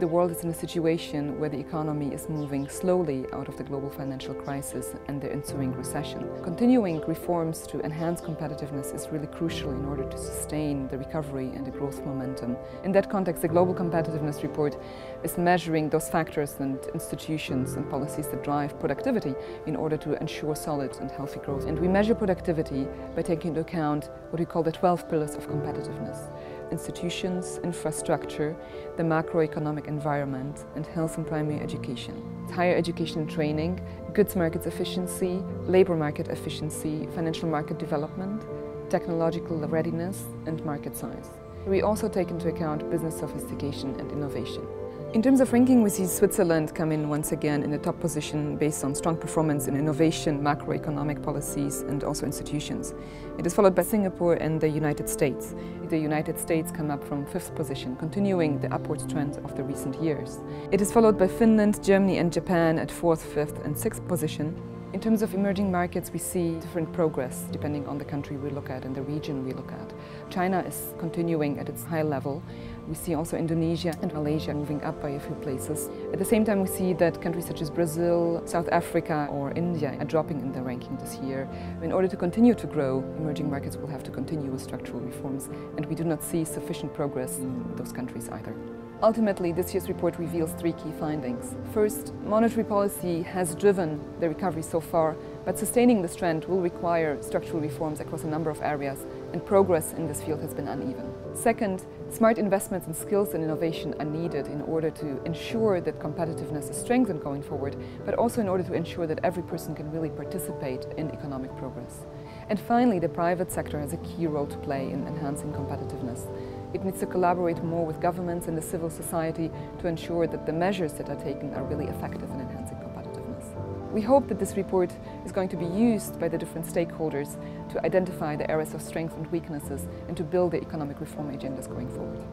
The world is in a situation where the economy is moving slowly out of the global financial crisis and the ensuing recession. Continuing reforms to enhance competitiveness is really crucial in order to sustain the recovery and the growth momentum. In that context, the Global Competitiveness Report is measuring those factors and institutions and policies that drive productivity in order to ensure solid and healthy growth. And we measure productivity by taking into account what we call the 12 pillars of competitiveness institutions, infrastructure, the macroeconomic environment, and health and primary education. Higher education training, goods markets efficiency, labor market efficiency, financial market development, technological readiness, and market size. We also take into account business sophistication and innovation. In terms of ranking, we see Switzerland come in once again in the top position based on strong performance in innovation, macroeconomic policies and also institutions. It is followed by Singapore and the United States. The United States come up from fifth position, continuing the upward trend of the recent years. It is followed by Finland, Germany and Japan at fourth, fifth and sixth position. In terms of emerging markets, we see different progress depending on the country we look at and the region we look at. China is continuing at its high level. We see also Indonesia and Malaysia moving up by a few places. At the same time, we see that countries such as Brazil, South Africa or India are dropping in the ranking this year. In order to continue to grow, emerging markets will have to continue with structural reforms and we do not see sufficient progress in those countries either. Ultimately, this year's report reveals three key findings. First, monetary policy has driven the recovery so far, but sustaining this trend will require structural reforms across a number of areas, and progress in this field has been uneven. Second, smart investments in skills and innovation are needed in order to ensure that competitiveness is strengthened going forward, but also in order to ensure that every person can really participate in economic progress. And finally, the private sector has a key role to play in enhancing competitiveness. It needs to collaborate more with governments and the civil society to ensure that the measures that are taken are really effective competitiveness. We hope that this report is going to be used by the different stakeholders to identify the areas of strength and weaknesses and to build the economic reform agendas going forward.